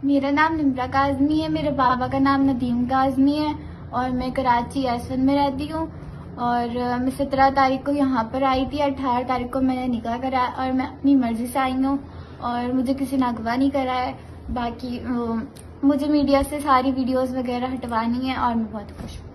मेरा नाम निम्रा काजमी है, मेरे बाबा का नाम नदीम काजमी है और मैं कराची एसवन में रहती हूँ और मैं सत्रह तारीख को यहाँ पर आई थी, अठारह तारीख को मैंने निकाह करा और मैं अपनी मर्ज़ी से आई हूँ और मुझे किसी ने अगवा नहीं करा है। बाकी मुझे मीडिया से सारी वीडियोस वगैरह हटवानी है और मैं बहुत खुश हूँ।